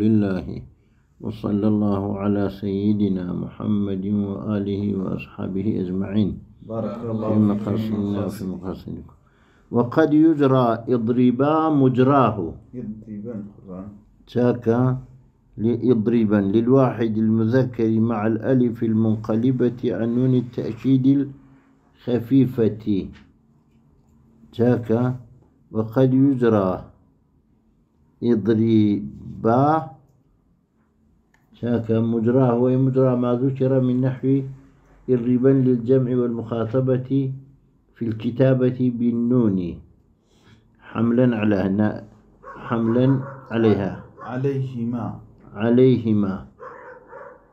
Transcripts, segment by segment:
لله وصلى الله على سيدنا محمد وآله وأصحابه أجمعين. بارك في الله مقاصدنا وفي مقاصدكم. وقد يجرى إضربا مجراه. قرآن تاكا لإضربا للواحد المذكر مع الألف المنقلبة عن نون التأكيد الخفيفة. تاكا وقد يجرى إضربا. تاكا مجراه ومجرى ما ذكر من نحو إضربا للجمع والمخاطبة في الكتابة بالنون. حملا على حملا عليها. عليهما. عليهما.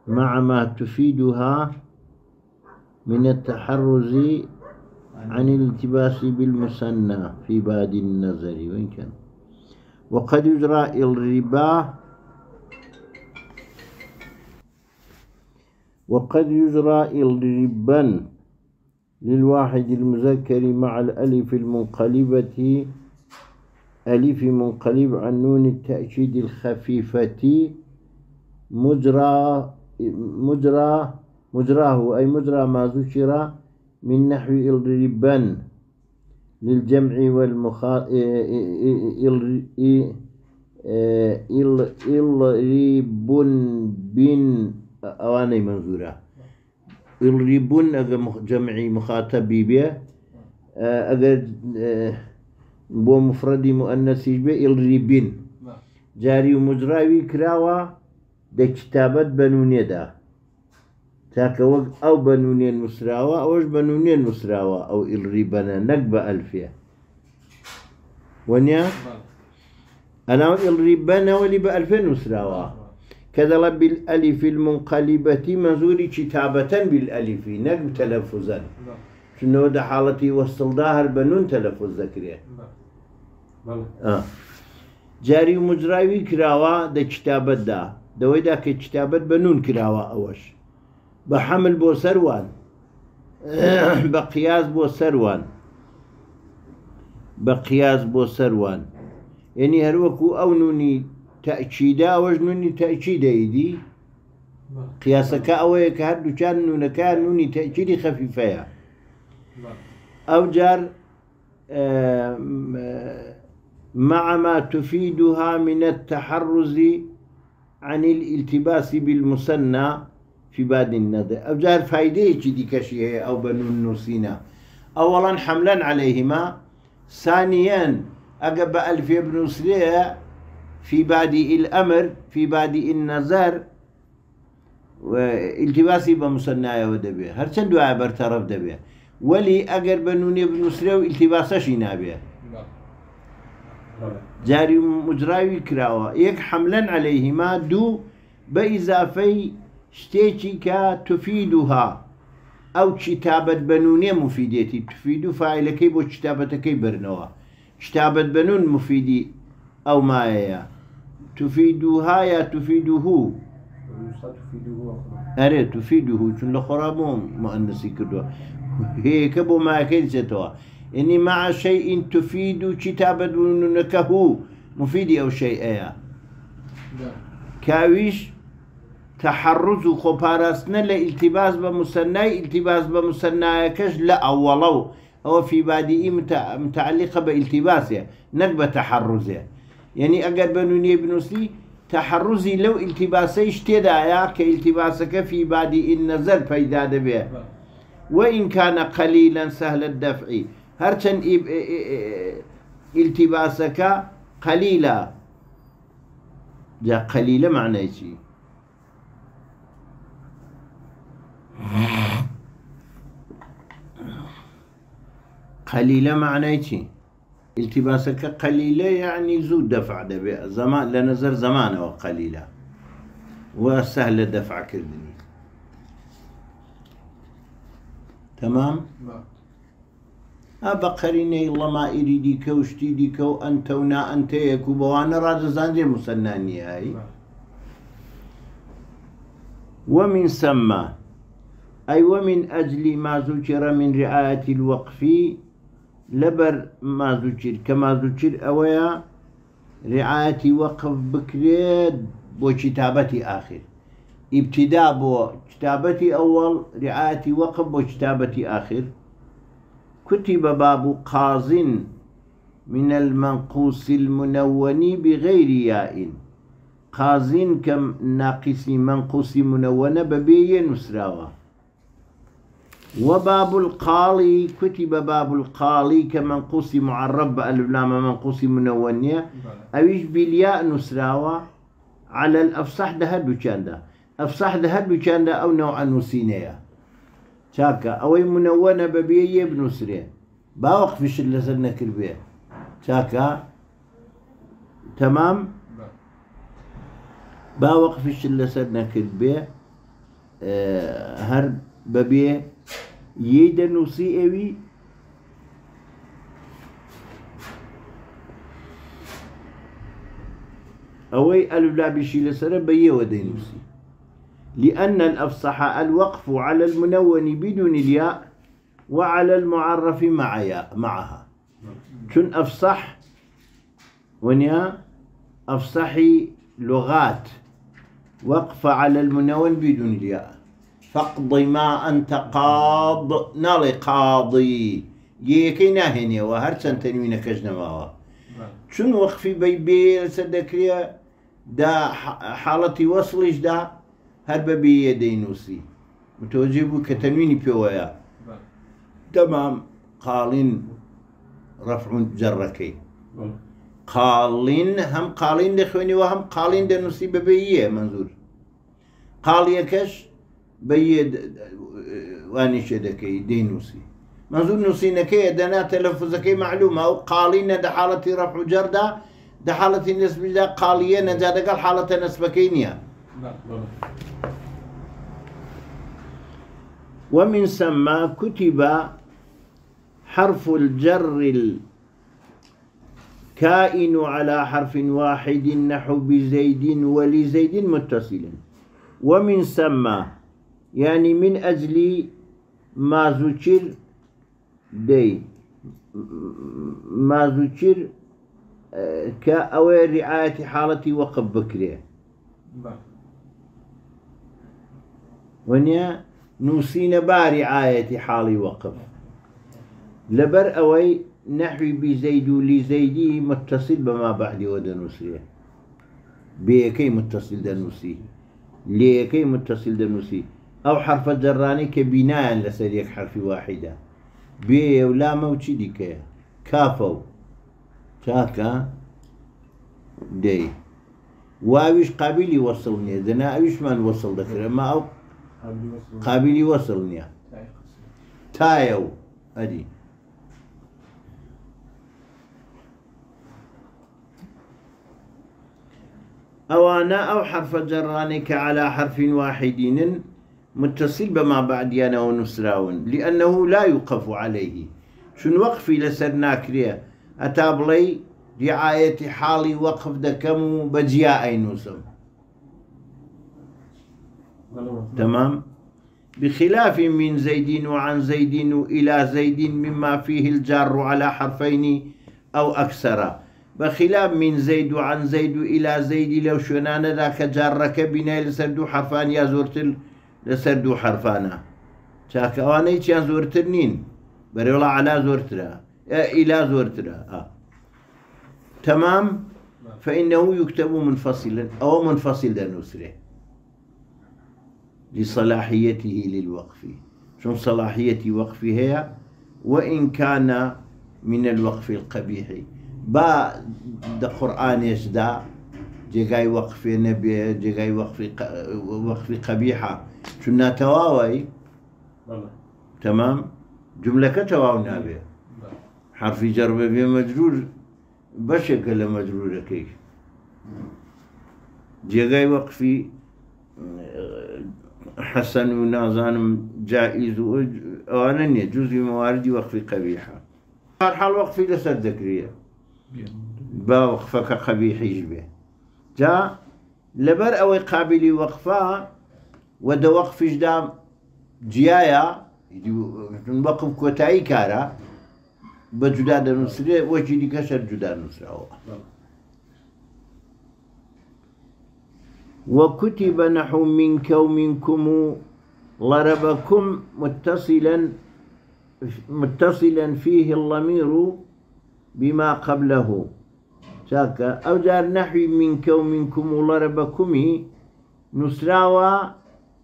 مع ما تفيدها من التحرز عن الالتباس بالمثنى في باد النظر وإن كان وقد يجرى الربا. وقد يجرى الربا للواحد المذكر مع الألف المنقلبة. ألف منقلب عن نون التأكيد الخفيفة. مجرى مجرى مجراه أي مجرى ما ذكر من نحو الربان للجمع والمخا الريبن بن أواني منظورة. الريبن أجا جمعي مخاطب بيه أجا بۆ مفرەدی مؤنەسیش بێ ئیلریبین جاری و مجراوی کراوە دە کتابەت بەنونێدا تاکە وەک ئەو بەنونێن نووسراوە ئەوەش بەنونێن نووسراوە ئەو ئیلریبەنە نەک بە ئەلفێ وەنیا؟ ئەناو ئیلریبەنەوەلی بە ئەلفێ نووسراوە. کە دەڵە بالألف المنقلبة منزوری کتابەتەن بالألف نەک تەلەفوزەن. چونەوە دە حاڵەتی وەستڵدا هەر بە نون تەلەفوز دەکرێت آه. جاری و مجراوی کراوە دە کتابەتدا دەوەیدا کە کتابەت بە نون کراوە ئەوەش. بە حمل بۆ سەروان. بە قیاز بۆ سەروان. بە قیاز بۆ سەروان. یعنی هەروەکو ئەو نونی تەچیدا ئەوەش نونی تەچیدەیدی قیاسەکە ئەوەیە کە هەردووچان نونەکە نونی أو جار مع ما تفيدها من التحرز عن الالتباس بالمثنى. في باد النظر أو جار فايدة دي كشيه أو بنون نوسينا أولا حملا عليهما. ثانيا أقب ألف سريع في بادئ الأمر في بادئ النظر والتباسي بمثنى ودبي هرچند دعاء برطرف دبي ولی ئەگەر بە نونێ بنووسرە و ئیلتیباسەشی نابێ جاری مجراوی کراوە یەک حملەن عليهما بە ئیزافەی شتێکی کە تفیدها ئەو چیتابەت بەنونێ مفیدێتی. تفید و فیلەکەی بۆ چتابەتەکەی برنەوە. شتابەت بەنون مفیدی ئەو مایەیە. تفیدها یا تفیدهو ئەرێ تفیدهو چون لە خۆرابووم مؤنسی کردووە. هيك بو ما كنتوا إني مع شيء تفيد كتابة نكه مفيد أو شيء يا كاويش تحرز خبارسنا لالتباس بمسنى التباس بمسنى كش لا أولو هو في بادئ متعلقة بالتباسه نقبة تحرزه يعني أقل بنوني بنسلي تحرزي لو التباسي اشتدايا كالتباسك في بادئ النزل فإذا به وإن كان قليلا سهل الدفع هرچن التباسك قليلا جا قليلة معنى شيء قليلة معنى شيء التباسك قليلة يعني زود دفع دبي. زمان لنظر زمان وقليلة وسهل الدفع كردني. تمام؟ أبا قريني الله ما إريدي كوشتي دي كو أنت ونا أنت يكو بوانا راجع زانجي مسناني هاي. ومن ثم أي ومن أجل ما ذكر من رعاية الوقف لبر ما ذكر. كما ذكر أويا رعاية وقف بكريد بو كتابتي آخر. ابتداء بو كتابتي أول رعاية وقف بو كتابتي آخر. كتب باب قاز من المنقوص المنون بغير ياء. قازين كم ناقص منقوص منونة ببي نسراوه. وباب القاضي كتب باب القاضي كمنقوص معرب البلام منقوص منونية أويش بالياء نسراوة على الأفصح ده هدو كان ده. أفصح ده هدو كان ده أو نوع نسينية. شاكا أوي منونة ببيية بنسرية باوق فيش اللي سنة كربية شاكا تمام؟ باوق فيش اللي سنة كربية أه هر ببيه يدا نوسي اوي اوي الف لا بشي لسر بيه ودينوسي لأن الأفصح الوقف على المنون بدون الياء وعلى المعرف مع ياء معها شن أفصح ونيا أفصحي لغات وقف على المنون بدون الياء فاقض ما أنت قاض نالي قاضي. يكي ناهني وهرسن تنوين كجنماوا شنو وقفي بي بي سدكريا دا حالتي وصلش دا هر ببي يدينوسي متوجه بو كتنويني بيويا تمام. قالين رفع جركي قالين هم قالين دخوني وهم قالين دنوسي ببييه منظور. قال يكش بيد واني شدكي دينوسي منظور نوسينكي دنا تلفزكي معلومة أو قالين ده حالة رفع جردة ده حالة نسب ده قالية نجا قال حالة نسبكينيا ومن ثم كتب حرف الجر الكائن على حرف واحد نحو بزيد ولزيد متصل. ومن ثم يعني من أجل ما ذكر دي ما ذكر آه، كأوي رعاية حالة وقف بكريه ونيا نوسين با رعاية حالي وقف. لبر أوي نحوي بزيد لزيدي متصل بما بعد ودنوسيه بيكي متصل دنوسي ليكي متصل دنوسي أو حرف الجراني كبناء لسريك حرف واحدة. بي ولا موتشي ديك؟ كافو شاكا دي واويش قابل يوصلني دنا اويش ما نوصل ذكر ما أو قابل يوصلني تايو أدي. أوانا أو حرف جرانك على حرف واحد متصل بما بعد يانا ونسراون لأنه لا يوقف عليه. شن وقفي لسر ناكريا أتابلي رعاية حالي وقف دكم بجياء نسم تمام؟ بخلاف من زيد وعن زيد إلى زيد مما فيه الجار على حرفين أو أكثر. بخلاف من زيد وعن زيد إلى زيد لو شنان ذاك جارك بنا لسردو حرفان يا زورتل لسردو حرفانا شاك أواني چیان زورتر نين بريولا على إلى زورترا آه. تمام؟ فإنه يكتب منفصلا. أو منفصل نسره لصلاحيته للوقف. شون صلاحية وقفه هي؟ وإن كان من الوقف القبيح. با د قرآن يجدا جيغاي وقف نبي جيغاي وقف وقف قبيحة. شنا تواوي؟ تمام؟ جملة كتواو نابي؟ حرف جر بي مجرور بشكل مجرور كيف جيغاي وقفي حسن ونازان جائز وأنا جزء موارد وقف قبيحة. حال وقفي لسر ذكرية. با وقفك قبيح يجبه جاء لبر أو قابل وقفا ودا وقف جدا جيايا وقف كوتاي كارا بجدا نصري وجي دي كشر جدا نصري وكتب نحو منك ومنكم ضربكم متصلا متصلا فيه الضمير بما قبله. شاكا. أو جار نحو منك ومنكم ضربكم نسراوى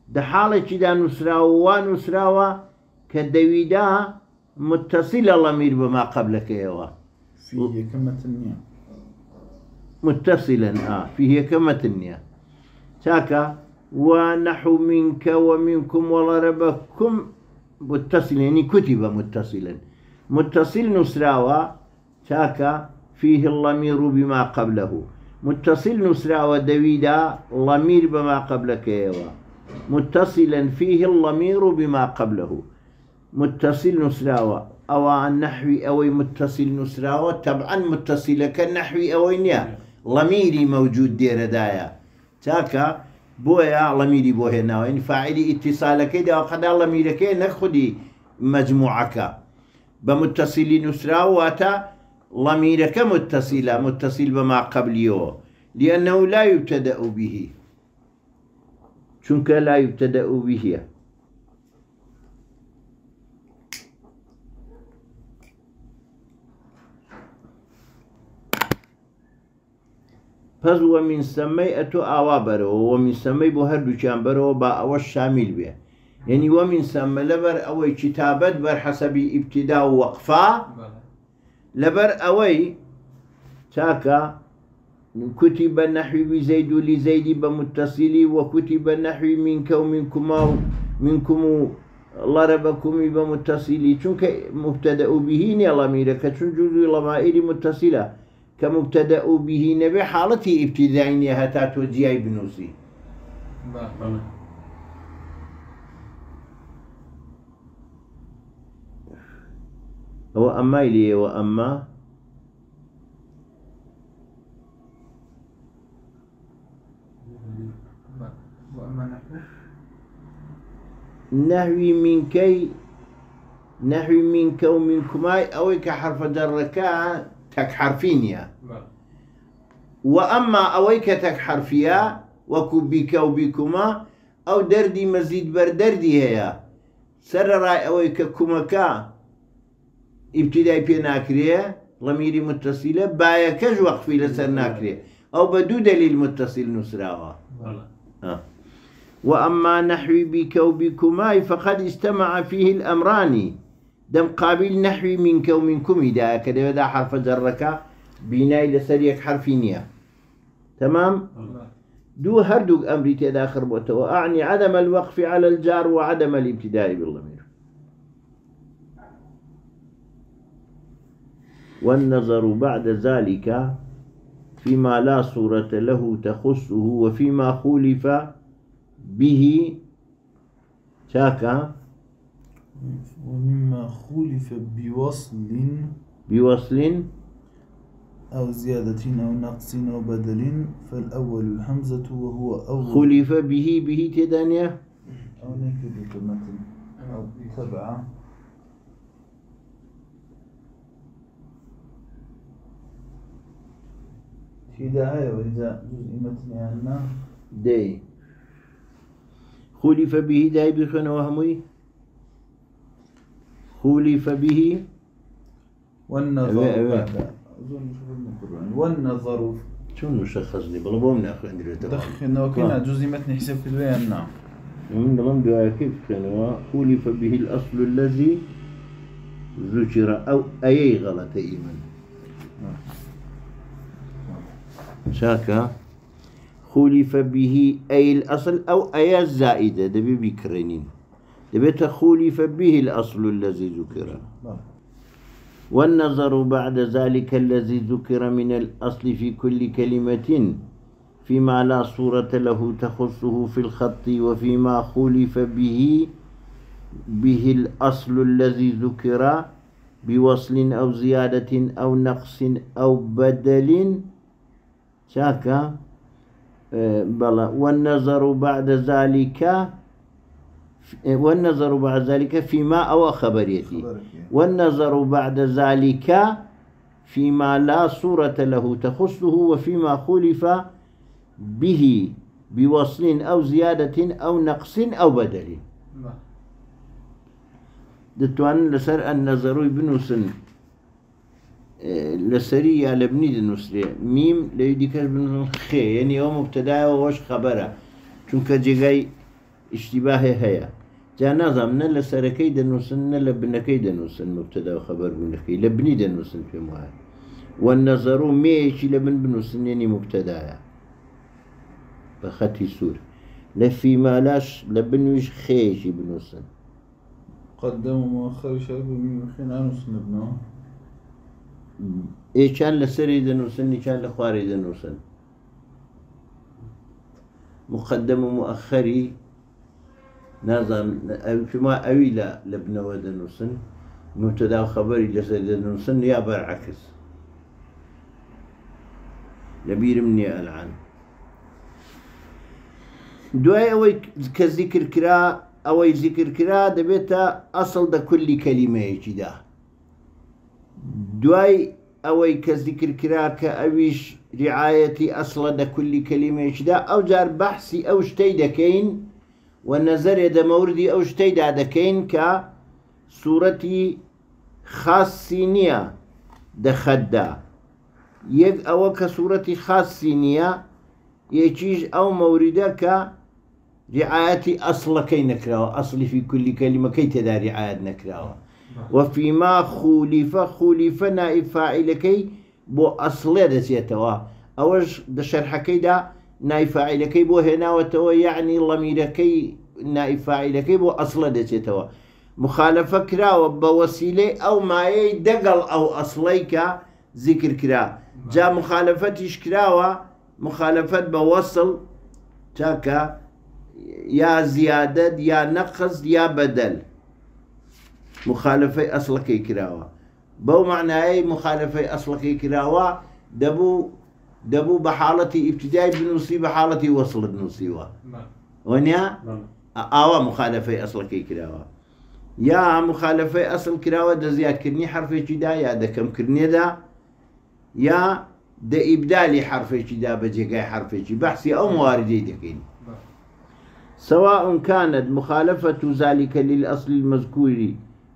ده حالة دا نسراوى ونسراوى كدويدا متصل الضمير بما قبلك يوا. في كلمة النية متصلا آه فيه كما النية شاكا. ونحو منك ومنكم وضربكم متصل يعني كتب متصلا متصل نسراوى شاكا. فيه الضمير بما قبله. متصل نسراوى دويدا ضمير بما قبلك يوا. متصلا فيه الضمير بما قبله. متصل نسراوى أو النحوي أو متصل نسراوى طبعا متصل كالنحوي أو نيا. ضميري موجود دير دايا. تاكا بويا ضميري بوه ناو. يعني فاعلي اتصالك دا وقد ضميرك نخدي مجموعك. بمتصل نسراوى واتا ضميرك متصلة متصل بما قبليه لأنه لا يبتدأ به. چونك لا يبتدأ به؟ پس و من سمی اتو آوا برو و من سمی بو هر دوچان برو با اوش شامل بيه يعني ومن سمى لبر اوي كتابت بر حسب ابتداء وقفه لبر أوي تاكا كتب النحو بزيد لزيد بمتصلي وكتب النحو منك ومنكما منكم ضربكم بمتصلي چونك مبتدأ به ني ضميرك چون جزء ضمائر متصلة كمبتدأ به نبي حالتي ابتدائية هتا توجيهي بنوسي هو أما إليه وأما بله وأما نحو نحوي منكي نحوي منك ومنكما أو كحرف دركا تك حرفينيا. بله وأما أويك تك حرفيا وكو بك وبكما أو دردي مزيد بر دردي هيا. سر رأي أويك كمكا بي ناكريه ضميري متصلة بايا كج وقفي لسر أو بدو دليل متصل نسراها بله. آه. وأما نحوي بك وبكما فقد استمع فيه الأمران. دم قابل نحوي منك ومنكم إذا كده بدا حرف جرك بناء لسريك حرفينيا تمام؟ دو هردوك أمري تداخر بوته وأعني عدم الوقف على الجار وعدم الابتداء بالضمير. والنظر بعد ذلك فيما لا صورة له تخصه وفيما خولف به شاكا ومما خولف بوصل بوصل أو زيادة أو نقص أو بدل فالأول الحمزة وهو أول. خلف به به تدانيا أو نكتب كلمة أو تبعة. هداية وإذا جزء متن عنا دي خلف به داي بخنا وهمي خلف به. والنظر والنظر. شو مشخصني بالله بوم نأخذ عندي دخن وكنا جزء متن حساب كل عنا من ضمن بها كيف كان خلف به الأصل الذي ذكر أو أي غلط إيمان. شاكا خلف به أي الأصل أو أي الزائدة دبي بكرنين دبي خلف به الأصل الذي ذكر. والنظر بعد ذلك الذي ذكر من الأصل في كل كلمة فيما لا صورة له تخصه في الخط وفيما خلف به به الأصل الذي ذكر بوصل أو زيادة أو نقص أو بدل شاكا آه، بلى والنظر بعد ذلك والنظر بعد ذلك فيما أو خبريتي. والنظر بعد ذلك فيما لا صورة له تخصه وفيما خلف به بوصل أو زيادة أو نقص أو بدل. بله دتوان لسر النظر بنوسن لسري يا لبني دنوسري ميم ليدي كاش بنوسن خي يعني هو مبتدا ووش خبره چونك جيغاي اشتباه هيا جا نظام نه لسركي دنوسن نه لبنكي دنوسن مبتدا وخبر بنكي لبني دنوسن في مهار والنظر ميشي لبن بنوسن يعني مبتدا بخطي سور لفي مالاش لبنوش خيشي بنوسن قدم ومؤخر شرب من خين عنوس نبناه ئێچان لەسەری دەنووسن نیچان لە خوارێ دەنووسن. مقدم و مؤخەری نازان ئەوما ئەوی لە لە بنەوە دەنووسن. مبتدا و خەبەری لەسەر دەنووسن یا بەرعکس. لەبیرم نییە ئەلعان. دوای ئەوەی کە زیکرکرا ئەوەی زیکرکرا دەبێتە ئەسڵ دە کولی کەلیمەیەکیدا دوای ئەوەی کە زیکرکرا کە ئەویش ریعاەتی ئەسڵە دە کولی کەلیمێکدا ئەو جار بەحسی ئەو شتەی دەکەین و نەزەرێ دەمەوردی ئەو شتەیدا دەکەین کە سوورەتی خاصی نییە دەخەتدا یەک ئەوە کە سوورەتی خاصی نییە یەکیش ئەو مەوریدە کە ریعاەتی ئەسڵەکەی نەکراوە ئەسلی فی کولی کەلیمەکەی تێدا ریعاەت نەکراوە. وفيما خولف خولف نائب فاعلەکەی بۆ ئەسڵێ دەچێتەوە. ئەوەش دە شەرحەکەیدا نای فاعلەکەی بۆ هێناوەتەوە یعنی لەمیرەکەی نای فاعلەکەی بۆ ئەسڵە دەچێتەوە. مخالفە کراوە بە وەسیلەی ئەو مایەی دەگەڵ ئەو ئەسڵەی کە زیکر کرا. جا مخالفەتیش کراوە مخالفەت بە وەسڵ چاکە یا زیادەت یا نەقز یا بەدەل. مخالفەی ئەسڵەکەی کراوە بەو معنایی مخالفەی ئەسڵەکەی کراوە دەبوو دەبوو بە حاڵەتی ئیبتیدای بنووسی بە حاڵەتی وەسڵت نووسیوە بله وەنیا ئاوا مخالفەی ئەسڵەکەی کراوە یا مخالفەی ئەسڵ کراوە دە زیادکردنی حرفێکیدا یا دەکەمکردنێدا یا دە ئیبدالی حرفێکیدا بە جێگای حرفێکی بەحسی ئەو مواردەی دەکەین بله سواء كانت مخالفة ذلك للأصل المذكور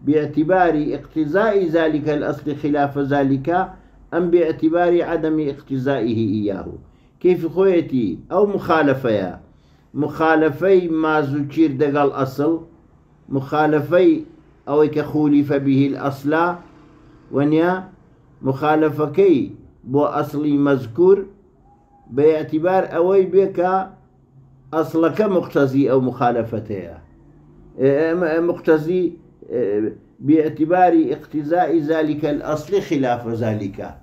باعتبار اقتزاء ذلك الأصل خلاف ذلك أم باعتبار عدم اقتزائه إياه. كيف خويتي؟ أو مخالفة مخالفي ما ذكر دقل أصل. مخالفي أو كخولف به الأصل. ونيا مخالفكي بو أصلي مذكور. باعتبار أوي بك أصلك مقتضي أو مخالفتها إيه، إيه، باعتبار اقتزاء ذلك الأصل خلاف ذلك.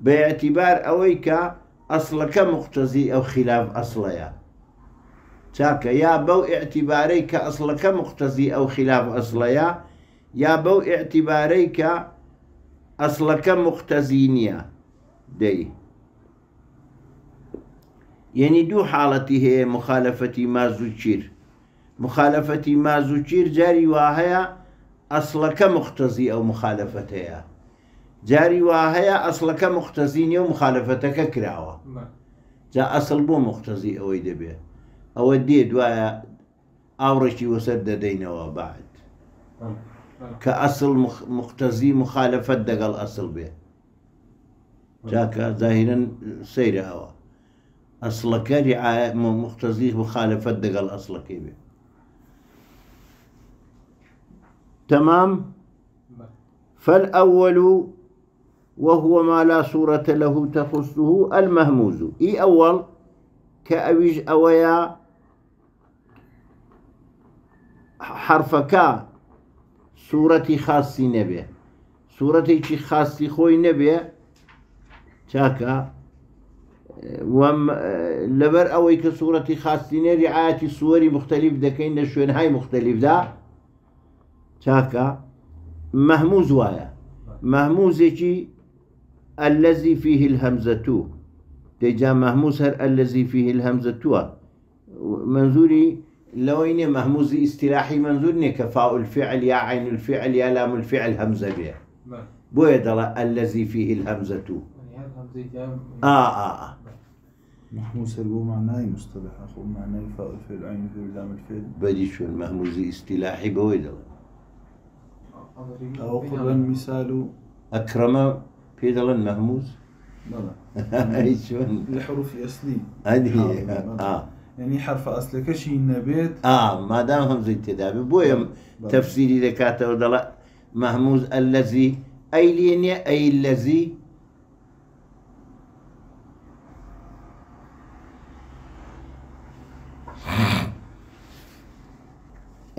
باعتبار أويك أصلك مقتضي أو خلاف أصليا. تاكا يا بو اعتباريك أصلك مقتضي أو خلاف أصليا. يا بو اعتباريك أصلك مقتزينيا دي. يعني دو حالتي هي مخالفة ما ذكر مخالفة ما ذكر جاري وهي أصلك مقتضي أو مخالفتها جاري وهي أصلك مقتزيني ومخالفتك كراوة. بله جا أصل بو مقتضي أو يدبي أو دي دوايا أورشي وسد دينوا بعد بله بله كأصل مخ- مقتضي مخالفة دقل أصل به جاك ظاهرا سير أوا أصلك رعاية م- مقتضي مخالفة دقل أصلك به تمام؟ فالأول وهو ما لا صورة له تخصه المهموز. إي أول؟ كأويج أويا حرفك صورتي خاصي نبي شي خاصي خوي نبي شاكا وم لبر أوي كصورتي خاصي نبي رعاية صوري مختلف دكين لشوين هاي مختلف دا شاكا مهموز وايا مهموزێکی الذي فيه الهمزة دەیجا مهموز هەر الذي فيه الهمزة تووە منزوری لەوەی نیە مهموزی ئیسیراحی منزور نییە کە فاء الفعل یا عین الفعل یا لام الفعل بێ. بۆیە دەڵە الذي فيه الهمزة همزة جام آه آه آه محموس هو معناه مصطلح أخو معناه فاء الفعل عين الفعل لام الفعل. بدي شو المهموزي اصطلاحي بويدل أو قرآن مثال أكرم في دلن مهموز بلى أي شون الحروف أصلي هذه آه. آه. يعني حرف أصل كشي نبيت. آه ما دام هم زي تدابي بويا بلى. تفسيري ذكاته ودلا مهموز الذي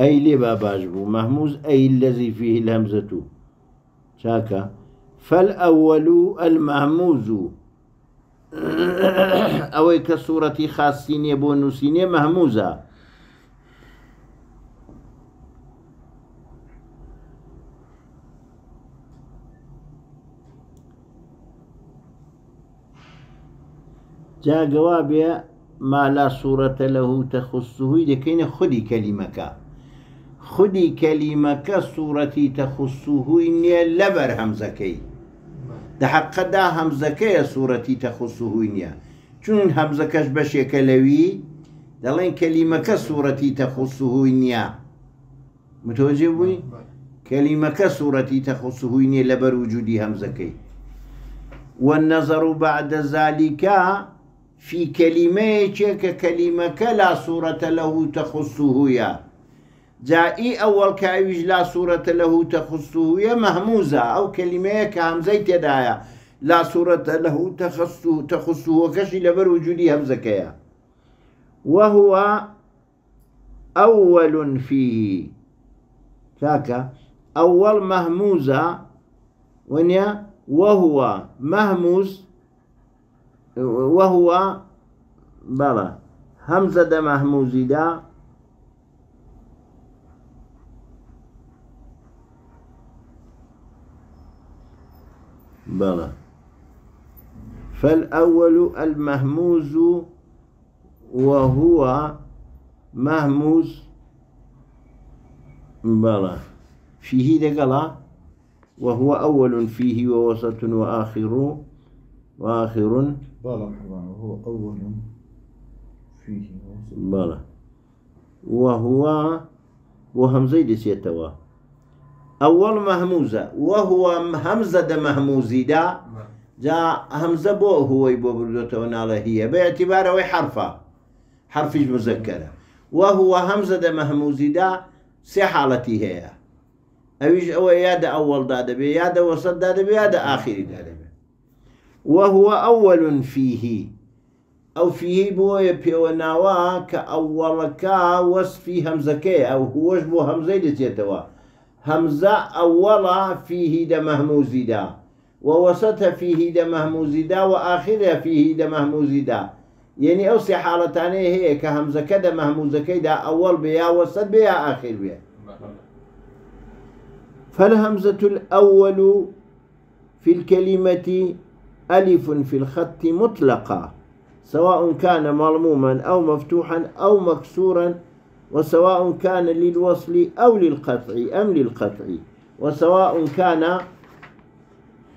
أي لي باباجبو مهموز أي الذي فيه الهمزة. شاكا. فالأول المهموز. أوي كصورة خاصين يبون نسيني مهموزة. جاء جوابي ما لا صورة له تخصه لكن خدي كلمك. خدي كلمك صورتي تخصه إني لبر همزكي ده حق دا همزكي صورتي تخصه إني چون دلين كلمك صورتي تخصه إني متوجه بوي كلمك صورتي تخصه إني لبر وجودي همزكي والنظر بعد ذلك في كلمة ككلمة لا صورة له تخصه يا جائي أول كاويج لا صورة له تخصه يا مهموزة أو كلمة كهمزة تدايا لا صورة له تخصه تخصه وكشي لبر وجودي همزة كيا وهو أول فيه كاكا أول مهموزة ونيا وهو مهموز وهو بلى همزة مهموزي دا بلى. فالأول المهموز وهو مهموز. بلى. فيه دقلا وهو أول فيه ووسط وآخر وآخر. بلى وهو أول فيه بلى. وهو وهمزة دي سيتوا. أول مهموزة وهو همزة مهموزي دا جاء همزة بو هو يبو بردوته ونالا هي باعتباره وي حرفة حرف مذكرة. وهو همزة مهموزي دا سي حالتي هي. أويش أو يا دا أول دا دبي يا دا وسط دا دبي يا دا آخر دا دبي وهو أول فيه أو فيه بو يبيو ناوا كأول كا وصفي همزكي أو هوش بو همزة لتيتوا همزة أول فيه دا مهموزي دا ووسط فيه دا مهموزي دا وآخرها فيه دا مهموزي دا يعني أوسي حالتاني هي كهمزة كدا مهموزة كدا أول بيا وسط بيا آخر بيا فالهمزة الأول في الكلمة ألف في الخط مطلقة سواء كان مضموما أو مفتوحا أو مكسورا وسواء كان للوصل أو للقطع أم للقطع. وسواء كان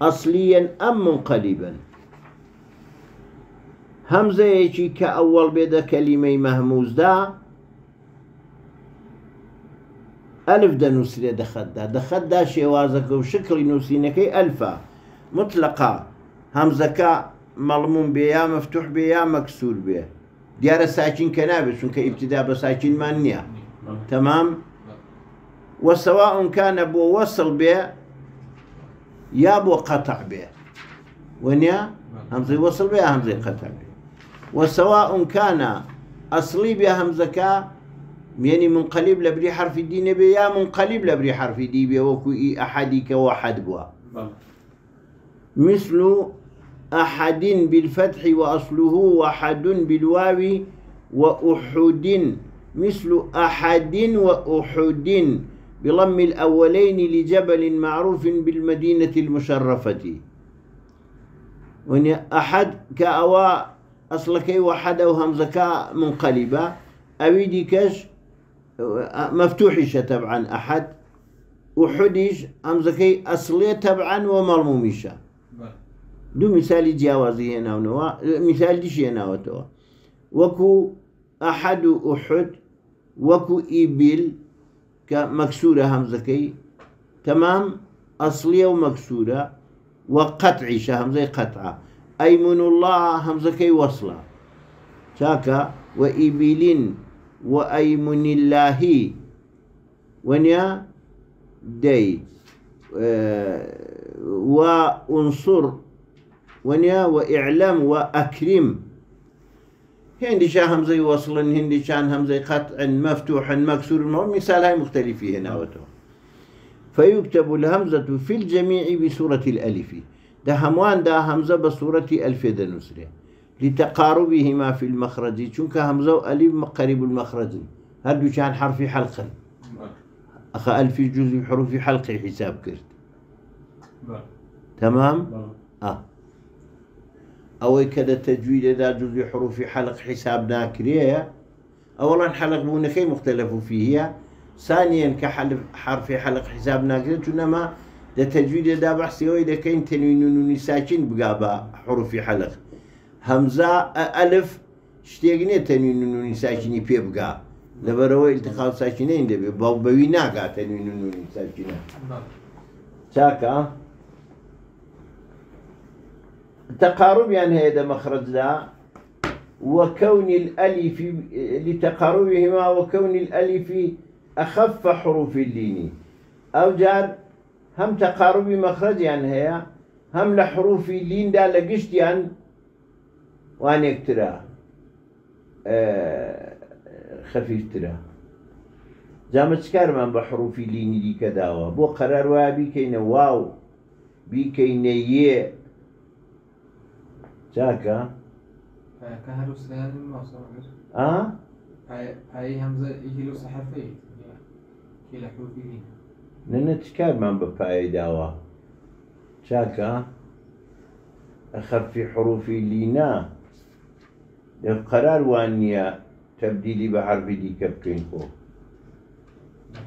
أصليا أم منقلبا. همزة يجي كأول بيدا كلمة مهموز دا ألف دا نسري دخد دا دخد دا شوازك وشكل نسينكي ألفا مطلقة. همزة كا مضموم بيا ديار كنابس چونك ابتداء بساكن مانيا تمام؟ وسواء كان بو وصل به يا بو قطع به ونيا؟ همزة وصل به همزة قطع به وسواء كان أصلي به همزة كا يعني منقلب لبري حرف الدين به يا منقلب لبري حرف دي به وكو إي أحدك واحد بوا. مثل أحد بالفتح وأصله وحد بالواو وأحد مثل أحد وأحد بضم الأولين لجبل معروف بالمدينة المشرفة. وني أحد كأوا أصلك وحد أو همزة منقلبة. أويدي كش مفتوحش طبعا أحد. وحديش همزة أصلية طبعا ومرمومشة دوو میسالی جیاوازی هێناونەوە میسال دیش هێناوەتەوە. وەکو ئەحد و ئوحد وەکو ئیبیل کە مەکسورە هەمزەکەی تەمام ئەسلیە و مەکسورە وقەتعیشە هەمزەی قەتعە. ئەیمون الله هەمزەکەی وەصلە چاکە وئیبیلین وأيمن الله ونيا دي وانصر ونيا وإعلام وأكرم. هندي شا همزة وصلا هندي شان همزة قطع مفتوح مكسور. المهم مثال هاي مختلفة هنا وتو. فيكتب الهمزة في الجميع بسورة الألف. ده هموان ده همزة بصورة ألف دنسرة لتقاربهما في المخرج. چونك همزة وألف قريب المخرج. هادو كان حرف حلقا. أخا ألف جزء حروف حلق حساب كرت تمام؟ آه. أو كذا تجويد دا جزء حروف حلق حساب ناكرية أولا حلق بونكي مختلف فيه ثانيا كحرف حرف حلق حساب ناكرية إنما ده تجويد دا بحثي هو إذا كان تنوين ساكن بقى حروف حلق. همزة ألف شتيقني تنوين نون ساكني بيبقى لبروا التقاء ساكنين دبي بوي ناقا تنوين نون ساكنين بله شاكا؟ تقارب يعني هذا مخرج ذا. وكون الألف لتقاربهما وكون الألف أخف حروف اللين. أو جار هم تقارب مخرج يعني هي هم لحروف اللين دا لقشت يعني. وأن يكترى آه خفيف ترى جامە چکارمان بە حروفی لینی دیکە داوە بۆ قەرار وایە بیکەینە واو. بیکەینە یێ چاکە كهلو سهل ما صار ئا هاي هاي همزة يجيلو صحفي كلا حروفي نەنە چکارمان بە پایە داوە چاکە ئەخەفی حروفی لینا قەرار وان نییە تەبدیلی بە حرفی دیکە بکەین خۆ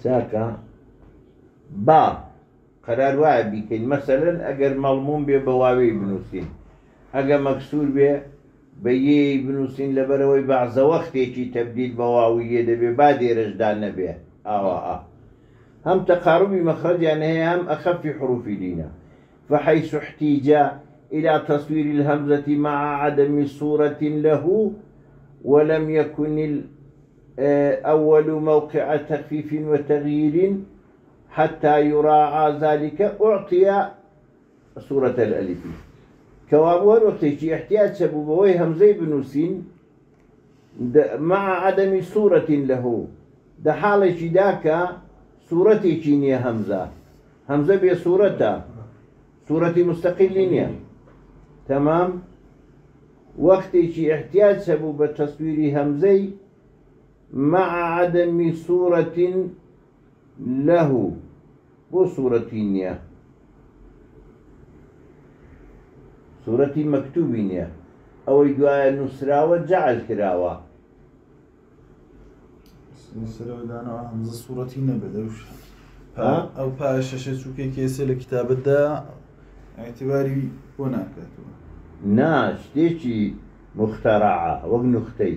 چاکە با. بیکەین مەسەرەن ئەگەر مەڵموم بێ بە واوەی بنووسین ئەگە مەکسور بە یەی بنووسین لەبەرەوەی بەعزە وەختێکی تەبدیل بە واویە دەبێ با دێرەشدا نەبێ ئاوا ئا هم تقارب مخرج يعني هم أخف حروف دينا فحيث احتيج إلى تصوير الهمزة مع عدم صورة له ولم يكن الأول موقع تخفيف وتغيير حتى يراعى ذلك أعطي صورة الألف كوابوه وقتي احتياج سببوي همزي بنوسين د- مع عدم صورة له ده حالة داكا هەمزە هەمزە بێ سوورەتە. سوورەتی مستەقلی نییە. تەمام وەختێکی احتیاج هەبوو بە تەسویری هەمزەی مع عدەمی سوورەتین له سوورەتی نییە. سوورەتی مەکتوبی نییە. ئەوەی دوایە نووسراوە جعل کراوە. سەرەوەدانەوە هەمزە سوورەتی نەبێت ئەوش ها؟ ئەو پاشەشە چووکێک کێسە لە کتابەتدا ئاعتباری بۆ ناکاتەوە. نا شتێکی مختەراعە وەک نوختەی.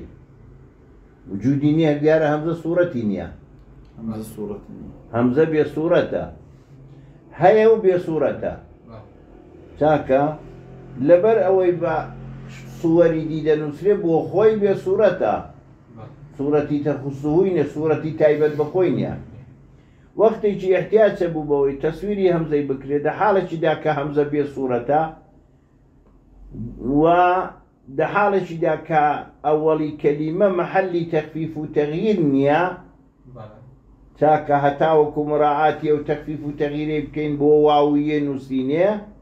وجودی نییە دیارە هەمزە سوورەتی نییە. هەمزە سوورەتی هەمزە بێ سوورەتە. هەیە و بێ سوورەتە. چاکە لەبەر ئەوەی بە سووەری دیدە نووسێ بۆ خۆی بێ سوورەتە. سوورەتی تەخصوهوینە سوورەتی تایبەت بە خۆی نییە. وەختێکی احتیاج بوو بەوەی تەسویری هەمزەی بکرێت لە حاڵێکیدا کە هەمزە بێ سوورەتە و لە حاڵێکیدا کە ئەوەڵی کەلیمە محلی تەخفیف و تەغییر نییە. چاکە هەتاوەکو مراعاتی و تەخفیف و تەغیرێ بکەین بۆ واویە نووسینێ. بله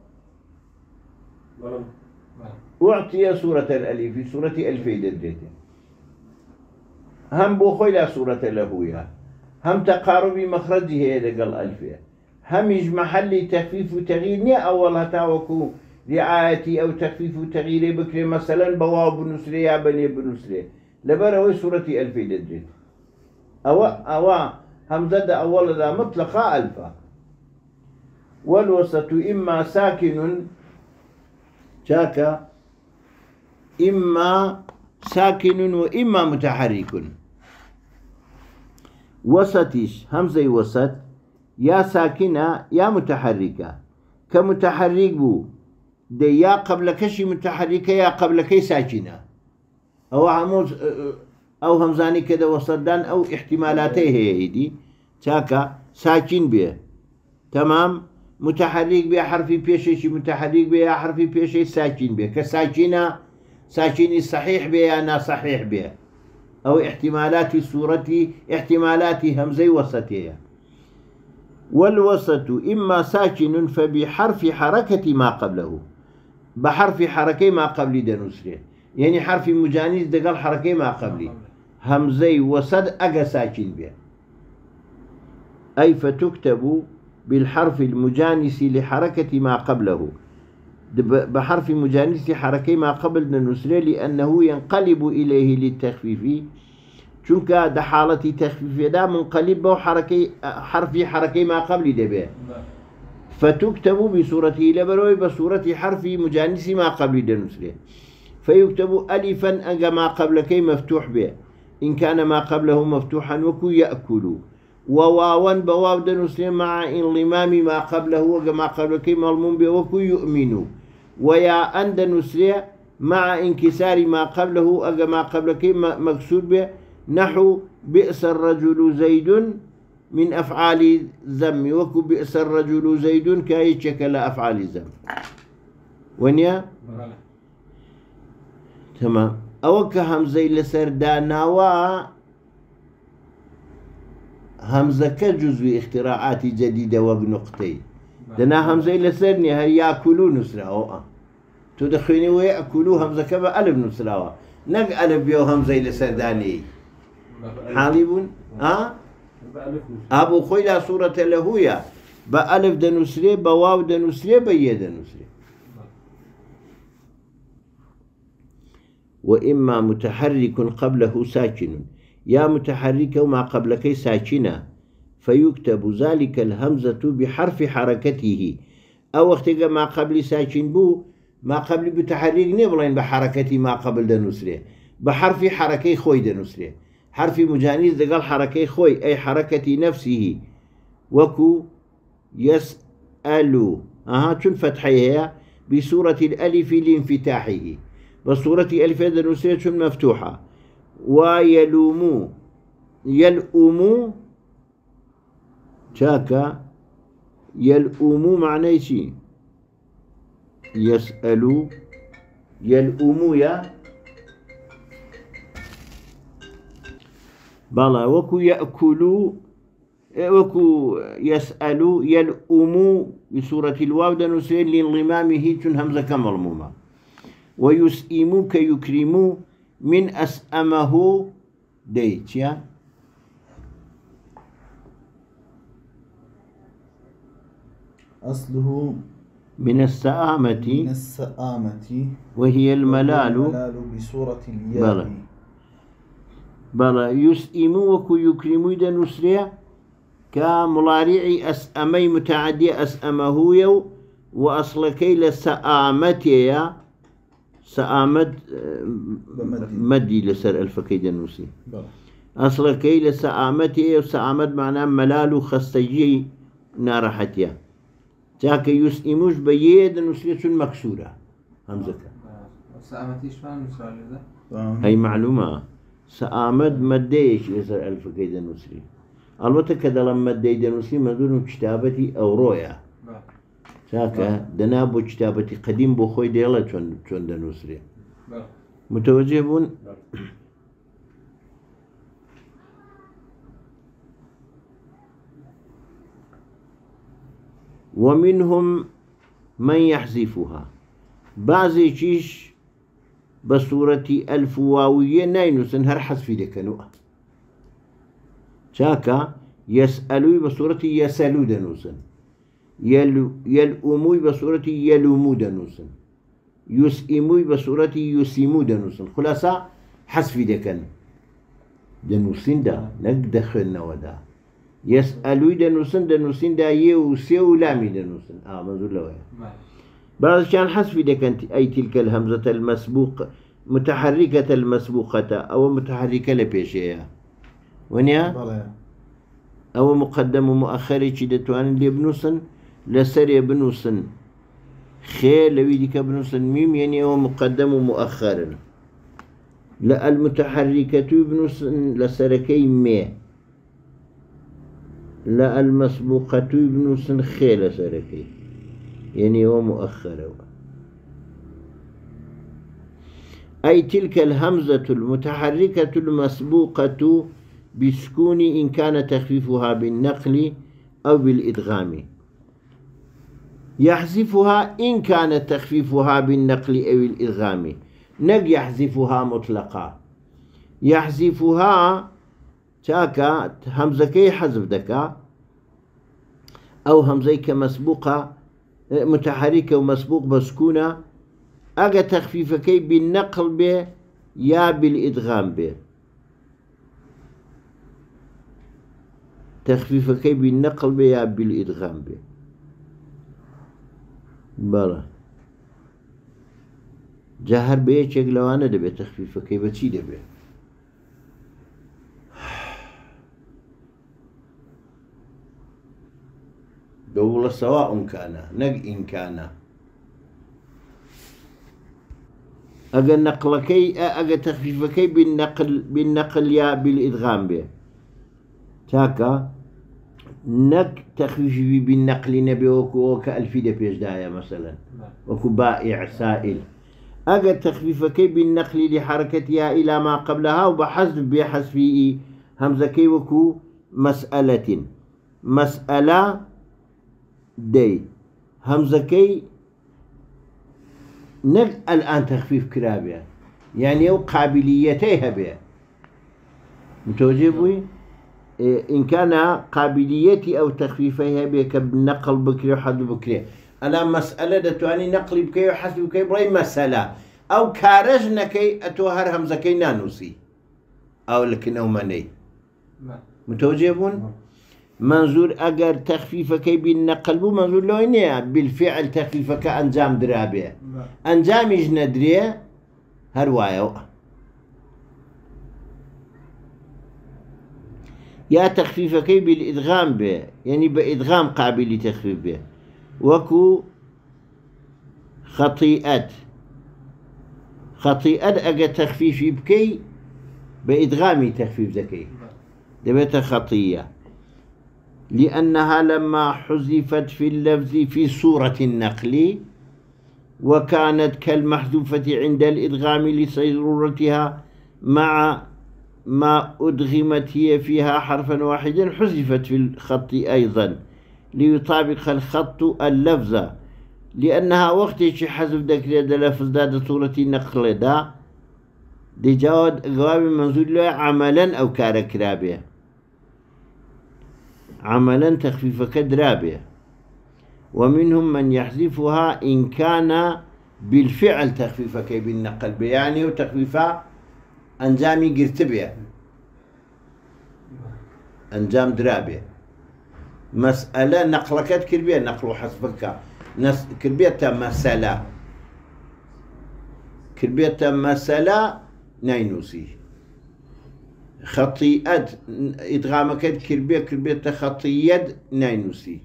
أعطي سورة الألف في سورة ألفي ددريت هم بو لا سورة له هم تقارب مخرجه لقل ألفية هم يج محل تخفيف وتغيير. ني أول هتاوكو رعايتي أو تخفيف وتغيير بكري. مثلا بواب بنسري يا بني بنسري لبروي سورة ألفي ددريت أو أو هم زد أول ذا مطلقة ألفا. والوسط إما ساكن شاكا إما ساكن وإما متحرك. وسطش همزة وسط يا ساكنة يا متحركة. كمتحرك بو دي يا قبل كشي متحركة يا قبل كي ساكنة. أو عموز أو همزاني كذا وصدان أو احتمالاتي هي دي تاكا ساكن بيه. تمام؟ متحرك بيه حرفي بيشي متحرك بيه حرفي بيشي ساكن بيه كساكنة ساكن صحيح بيه يا نا صحيح بيه أو احتمالات صورتي احتمالات همزي وسطية. والوسط إما ساكن فبحرف حركة ما قبله. بحرف حركة ما قبل دنسره يعني حرف مجانس دقل حركة ما قبلي. همزي وسد أجا ساكن به أي فتكتب بالحرف المجانس لحركة ما قبله. بحرف مجانس حركة ما قبل النسرة لأنه ينقلب إليه للتخفيف. چونك ده حالة تخفيف ده منقلب حركة حرف حركة ما قبل دبه فتكتب بصورته لبروي بصورة حرف مجانس ما قبل دنسله فيكتب ألفا أجا ما قبل كي مفتوح به إن كان ما قبله مفتوحا وكو يأكل. وواوا بواو دنسله مع انضمام ما قبله وجا ما قبل كي ملموم به وكو يؤمن ويا أن دنسله مع انكسار ما قبله أجا ما قبل كي م- مكسور به نحو بئس الرجل زيد من أفعال ذم. وكو بئس الرجل زيد كاي شكل أفعال ذم. ونيا تمام. أو كهمزة لسر داناوا همزة كجزء اختراعات جديدة وبنقطي دنا همزة لسر هل يأكلوا نسرة أو تدخلني ويأكلوا همزة كما ألف نسرة نق ألف بيو همزة لسر داني حالبون ها بألف أبو خويلا سورة لهويا بألف دنسري بواو دنسري بيه دنسري وإما متحرك قبله ساكن يا متحرك وما قبلك ساكنة. فيكتب ذلك الهمزة بحرف حركته. أو اختق ما قبل ساكن بو ما قبل بتحرك نبلين بحركة ما قبل دنسره بحرف حركة خوي دنسره حرف مجانيز دقال حركة خوي أي حركة نفسه. وكو يسأل أها شن فتحيها بسورة الألف لانفتاحه. بصورة ألف دنسية مفتوحة. ويلومو. يلؤمو. شاكا يلؤمو معناه شي؟ يسألوا يلؤمو يا. بلا وكو يأكلوا وكو يسألوا يلؤموا بسورة الواو دنسين لانضمامه تن همزة كمضمومة ويسئموا كيكرموا من أسأمه ديت يا. أصله من من السآمة السآمة وهي الملال. بصورة الياء. بلى. بلا يسئموا وكو يكرموا دا نسريا كمضارع أسأمي متعدي أسأمه يو. وأصلكي لسآمتي سآمد بمد. مدي لسر الفكيد النسي بلى. أصلكي لسآمتي وسآمد معناه ملال خستجي نارحتيا جاك يسئموش بيد نسرية مكسورة همزة فاهم نسرع لذا تمام. هي معلومة. سآمد مديش يسر ألف كيد النسري البته كذا لما مديد النسري مدون كتابتي بلى شاكا دنا بو كتابتي قديم بو شون شون دنسري بلى متوجه بون ومنهم من يحذفها. بعضي شيش بصورة ألف واوية ناينوسن هر حذف دكنوها شاكا يسألوا بصورة يسألوا دنوسن يلؤموا بصورة يلوموا دنوسن. يسئموا بصورة يسيموا دنوسن. خلاصة حذف دكن. دنوسن دا نقدخل نودا يسألوا دنوسن دنوسن دا يو سيو لامي دنوسن. آه منظور بلى بعض كان حسب دكنت أي تلك الهمزة المسبوق متحركة المسبوقة أو متحركة لبيشيها ونيا؟ أو مقدم ومؤخر شي دتوان اللي بنوسن لسر بنوسن خير لو يديك بنوسن ميم يعني هو مقدم ومؤخر. لا المتحركة بنوسن لسركي مي. لا المسبوقة بنوسن خير لسركي يعني هو مؤخر. أي تلك الهمزة المتحركة المسبوقة بسكون إن كان تخفيفها بالنقل أو بالإدغام. يحذفها إن كان تخفيفها بالنقل أو الإدغام نق يحذفها مطلقا. يحذفها تاكا همزكي حذف دكا. أو همزيك مسبوقة متحركة ومسبوق بسكونة. أجا تخفيفكي بالنقل به يا بالإدغام به. تخفيفكي بالنقل به يا بالإدغام به. بلى جهر به چێک لەوانە دەبێت تەخفیفەکەی بەچی دەبێت؟ دەوڵە سەوا ئەمکانە نەک ئینکانە ئەگەر نەقلەکەی ئەگە تەخفیفەکەی بالنقل بالنقل یا بالئدغام بێ. چاکە؟ نەک تەخفیفی بالنقلی نەبێ وەکوەوە کە ئەلفی دە پێشدایە مەسەلەن وكو بائع سائل. أجا تخفيفكي بالنقل لحركتها إلى ما قبلها وبحذف بحذفه همزكي وكو مسألة. مسألة دي همزكي نق الآن تخفيف كرابيا يعني يو قابليتيها بها. متوجه بوي؟ إيه، إن كان قابليتي أو تخفيفها بك بالنقل بكري وحد بكري. ألا مسألة دتواني نقلي بكي وحسب بكي بري مسألة. أو كارجنكي أتوهر همزكي نانوسي. أو لكن أو مني. نعم متوجه بون؟ منظور أجر تخفيفك بالنقل بو منظور لو إني بالفعل تخفيفك أنجام درابه. نعم أنجام يا تخفيفك بالإدغام به يعني بإدغام قابل لتخفيف به. وكو خطيئات خطيئات أجا تخفيف بكي بإدغام تخفيف ذكي دبت خطية لأنها لما حذفت في اللفظ في صورة النقل وكانت كالمحذوفة عند الإدغام لصيرورتها مع ما أدغمت هي فيها حرفا واحدا حذفت في الخط أيضا. ليطابق الخط اللفظ. لأنها وقت شي حذف ذكر هذا لفظ دا صورة النقل دا دي جواد جواب منزول له عملا أو كاركرابه عملا تخفيف كدرابه ومنهم من يحذفها إن كان بالفعل تخفيفك بالنقل يعني وتخفيفها أنجامي قرتبه أنجام درابه مسألة نقلك كربية نقل حسبك نس كربية مسألة. كربية مسألة ناينوسي خطيئة إدغامك كربية كربية خطيئة ناينوسي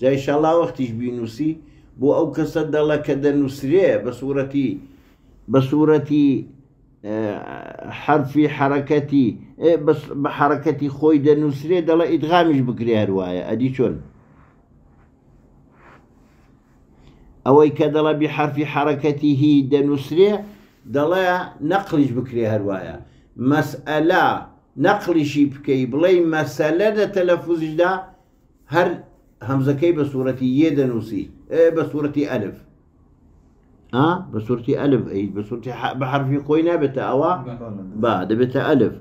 جاي إن شاء الله وقتش بينوسي. بو أو كسد الله كده نسريه بصورتي بصورتي حرفی حرەکەتی بە حرەکەتی خۆی دەنووسێ دەڵە ئیدغامیش بکرار وایە. ئەدی چۆن؟ ئەوەی کە دەڵە بی حرفی حرەکەتی هی دەنووسێ دەڵێ نەقلیش بکرێ هەروایە مەسئلا نەقلیشی بکەی بڵێ مەسەلە دە تەلەفوزیشدا هەر هەمزەکەی بە سوورەتی یێ دەنووسی. بە سوورەتی ئەلف. آه بصورة ألف. أي بصورة ح- بحرف خوينا بتأوى بعد بتا ألف.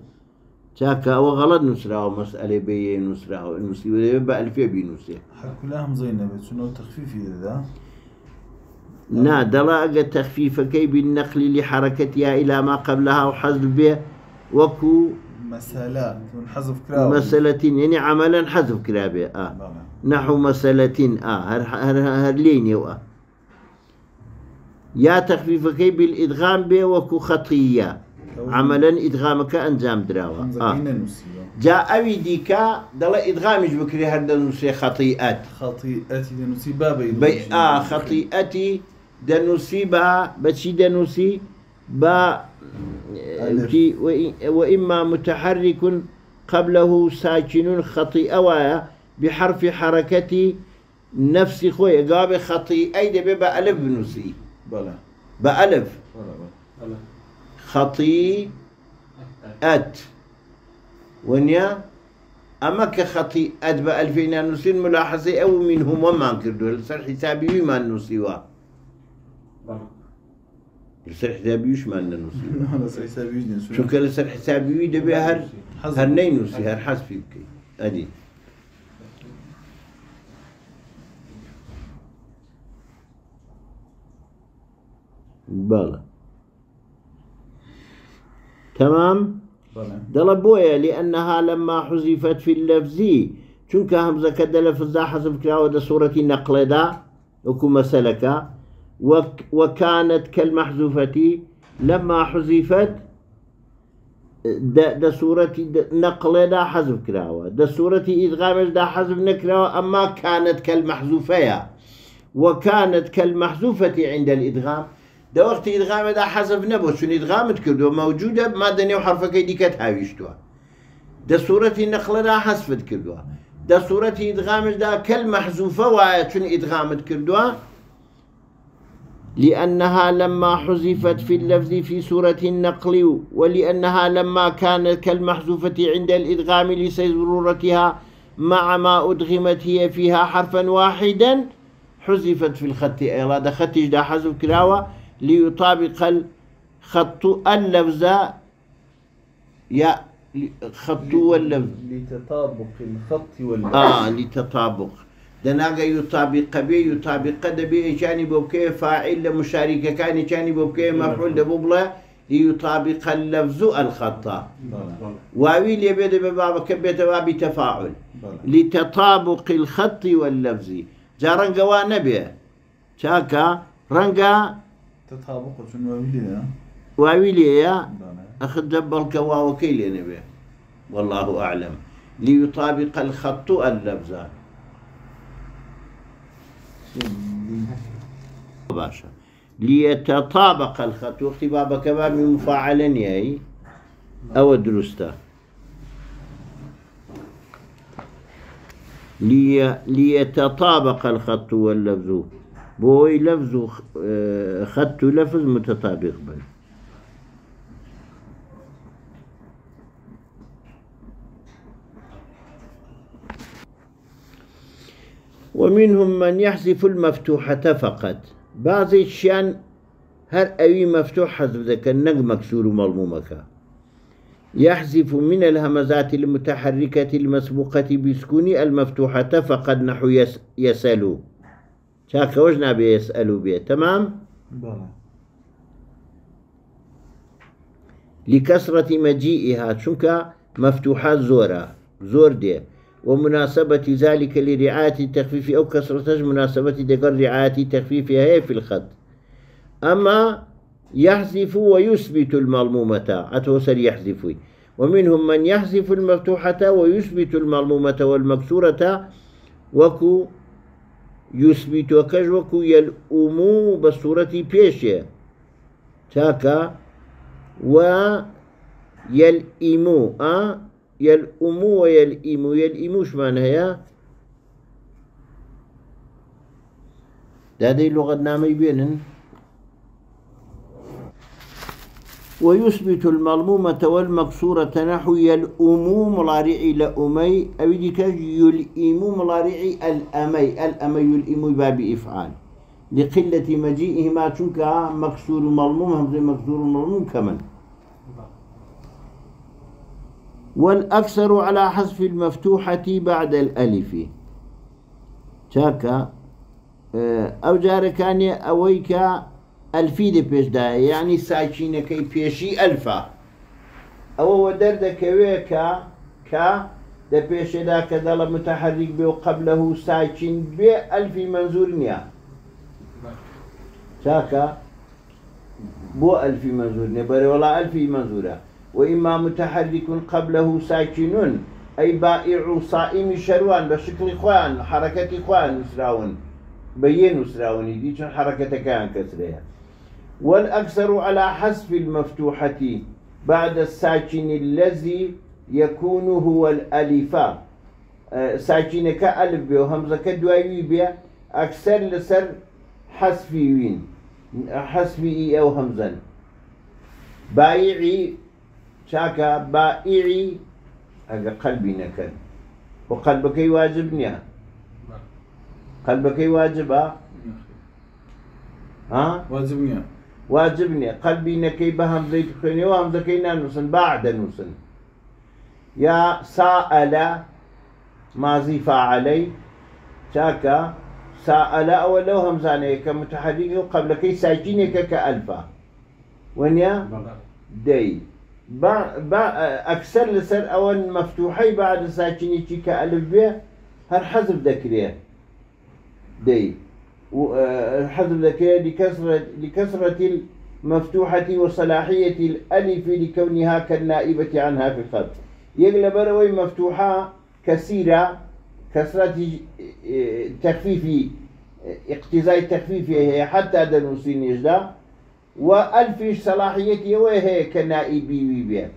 تاكا وغلط نسرة ومسألة بي نسرة المسلمين بألفية بي نسرة كلها همزين نبي شنو تخفيفي ذا؟ نا دلاغ تخفيفكي بالنقل لحركتها إلى ما قبلها وحذف به. وكو مسألة من حذف كراوي مسألة يعني عملا حذف كرابه آه. نحو مسألة آه. هر هر هر لين يو آه يا تخفيفكي بالإدغام بي وكو خطية عملا إدغامك أنجام دراوة حمزة آه. كينا نسيبه جاء أوي ديكا دلا إدغامش بكري هردا نسي خطيئات. خطيئتي لنسيبها بين بي آه خطيئتي بشي دنسي با ألف. في وإ- وإما متحرك قبله ساكن خطيئة ويا بحرف حركة نفس خوي قاب خطيئة دي بيبقى ألف بلا. بألف. هلا خطيئة. ونيا أما كخطيئة بألفين نسين ملاحظة أو منهم وما كردوا لسر حسابي ما نسيوا لسر حسابي وش ما نسيوا شو كان لسر حسابي دبي هر. هر نينوسي هر حسبي بكي بلى. تمام؟ بلا دلبويا لأنها لما حذفت في دا حذف كراوة دا سورة نقل دا وكو مسلكا وك وكانت كالمحذوفة لما حذفت دا سورة دا نقل دا حذف كراوة. دا سورة إدغامش دا حذف نكراوة أما كانت كالمحذوفة وكانت كالمحذوفة عند الإدغام. ده وقت إدغام ده حذف نبو شون إدغام كردو موجودة ما دنيو حرفك ديكت هاويشتوا ده سورة النقل ده حذفت كردوا ده سورة إدغام ده كالمحذوفة وآية شون إدغام كردوا لأنها لما حذفت في اللفظ في سورة النقل ولأنها لما كانت كالمحذوفة عند الإدغام لسيرورتها مع ما أدغمت هي فيها حرفا واحدا حذفت في الخط. أيضا خط ده حذف كراوة ليطابق الخط اللفظ يا خط واللفظ. لتطابق الخط واللفظ. آه لتطابق. دناغا يطابق بي يطابق دبي جانب بوكي فاعل لمشاركة كان جانب بوكي مفعول دبوبلا ليطابق اللفظ الخط. واوي لي بيد بابا كبيت بابي تفاعل. لتطابق الخط واللفظ. جا وانبي شاكا رنقا تطابق شنو لي يا؟ بلا أخذ جبل كوا وكيل نبي. والله أعلم. ليطابق الخط اللفظ باشا. ليتطابق الخط. وقت بابا كباب من مفاعلا ياي. أو درسته. لي ليتطابق الخط واللفظ بوي لفظ خط لفظ متطابق بل ومنهم من يحذف المفتوحة فقط. بعض الشيان هر أي مفتوح حذف ذاك النق مكسور مضمومك يحذف من الهمزات المتحركة المسبوقة بسكون المفتوحة فقد نحو يس بيسألوا بيه. تمام؟ بلا لكثرة مجيئها شنك مفتوحات زورة زور دي. ومناسبة ذلك لرعاية التخفيف أو كثرة مناسبة ذكر رعاية تخفيفها هي في الخط. أما يحذف ويثبت المضمومة أتوسل يحذف ومنهم من يحذف المفتوحة ويثبت المضمومة والمكسورة وكو يثبت وكج وكو يلؤمو بصورة بيشة تاكا ويلئمو أه؟ يلئمو ويلئمو يلئمو شو معناها ده هذه اللغة نامي بينن ويثبت المضمومة والمكسورة نحو يلؤمو مضارع لأمي أو ديك يلئمو مضارع الأمي. الأمي يلئمو باب إفعال. لقلة مجيئهما تشنك مكسور مضموم همزة مكسور مضموم كمان. والأكثر على حذف المفتوحة بعد الألف. شاكا آه، أو جار كان ألفي دي بيش دا يعني ساكينة كي بيشي ألفا أو ودرد كويكا كا دا بيش دا كذا متحرك بي وقبله ساكن بي ألفي منزور نيا شاكا بو ألف منزور نبري ولا ألف منزورة وإما متحرك قبله ساكن أي بائع صائم شروان بشكل خوان حركة خوان نسراون بين نسراوني دي حركة كان كسرها والأكثر على حذف المفتوحة بعد الساكن الذي يكون هو الألفا أه، ساكن كألف بي وهمزة كدواوي بي أكثر لسر حذفي وين؟ حذفي أو همزا بائعي شاكا بائعي أجا قلبي نكد. وقلبك واجبني قلبك واجبة ها؟ واجبني واجبني. قلبي نكي بهم زيت خيني وهم زكينا نوسن بعد نوسن. يا سائل ماضي فاعلي شاكا سائل أول لو همزاني كمتحرك قبل كي ساكنك كألفا. ونيا دي. با با أكثر لسر أول مفتوحي بعد ساكني كألف بيه هر حذف ذكريه. دي. حذف ذكريه لكسرة لكسرة المفتوحة وصلاحية الألف لكونها كالنائبة عنها في الخط. يقلب روي مفتوحة كثيرة كسرة تخفيف اقتزاء التخفيف هي حتى دنوسين يجدا وألف صلاحية وهي كنائبي ويبيا.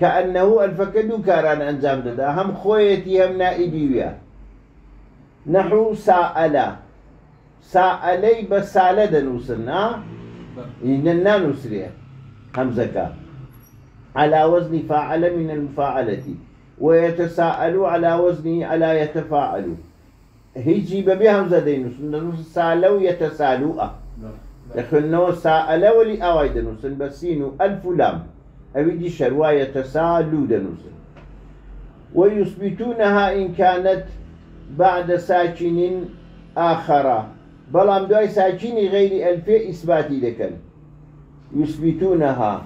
كأنه الفكدو كاران أنزام ددا هم خويتي هم نائبي ويا. نحو سائل سائلي بسالة دنوسنا إننا نسريا همزة على وزن فاعل من المفاعلة. ويتساءل على وزن على يتفاعل. هيجي ببي همزة دينوس نص سالو يتسالوا لكنه سأل ولي أواي دنوس بسينو ألف لام. أبيدي شروا يتسالوا دنوس ويثبتونها إن كانت بعد ساكن آخر بلام دواي ساكن غير ألف إثباتي لكن يثبتونها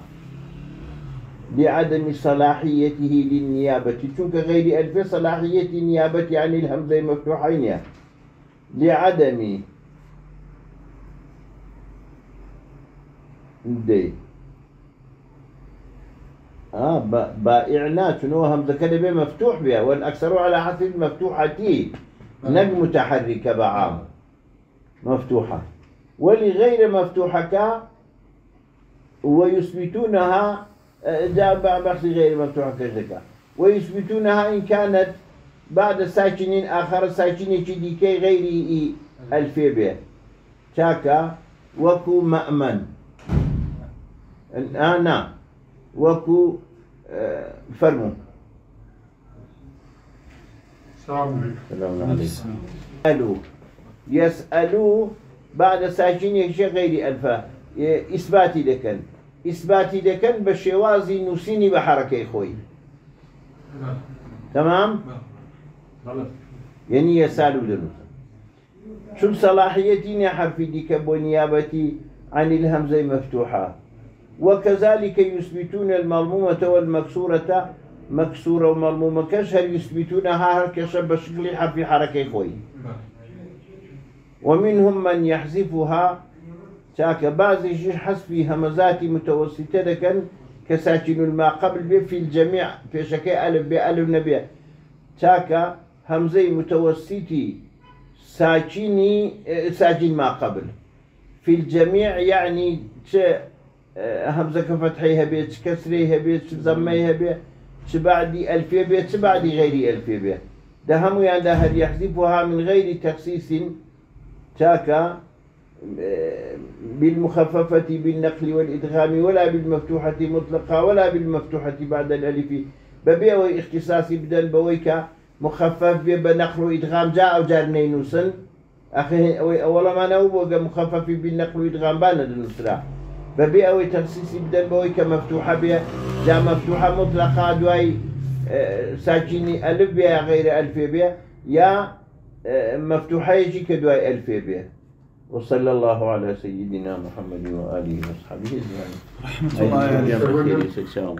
لعدم صلاحيته للنيابة چونك غير ألف صلاحية النيابة عن الهمزة مفتوحين لعدم دي آه بائعنا شنو همزة كلمة مفتوح بها والأكثر على حسب مفتوحتي نج متحركة بعام مفتوحة. ولغير مفتوحة كا ويثبتونها جاء بحث غير مفتوحة كذلك ويثبتونها إن كانت بعد ساكن آخر ساكن كي غير الفيبه شاكا وكو مأمن. أنا وكو آه، فرمو. السلام عليكم. يسألوا يسألوا بعد ساكن شيء غير ألفا. إثباتي لكن إثباتي لكن بشوازي نسيني بحركة خوي تمام؟ يعني يسالوا لنوس شو صلاحيتي حرف ديك بنيابتي عن الهمزة مفتوحة؟ وكذلك يثبتون المضمومة والمكسورة. مكسورة ومضمومة. كشهر يثبتونها؟ هكذا بشكل حرف حركة خوي ومنهم من يحذفها. شاك بعض الشيء حذف همزات متوسطة لكن كساكن الماء قبل في الجميع في شكل ألف بألف نبي شاك همزة متوسطي ساكني ساكن ما قبل. في الجميع يعني ش همزة كفتحيها بيت كسريها بيت زميها بيت بعدي ألفية بيت بعدي غير ألفية بيت ده هم يعني ده هل يحذفها من غير تخصيص تاكا بالمخففة بالنقل والإدغام ولا بالمفتوحة مطلقة ولا بالمفتوحة بعد الألف. ببيع اختصاصي بدل بويكا مخفف بنقل وإدغام جاء أو جار نينوسن أخي أولا ما نوبو مخفف بالنقل وإدغام بانا دنسرا ببيع أو تخصيصي بدل بويكا مفتوحة بها جاء مفتوحة مطلقة دواي آه، ساكيني ألف بها غير ألف بها يا مفتوحة يجي كدواي ألف بها وصلى الله على سيدنا محمد وآله وصحبه أجمعين. رحمة الله. عليكم.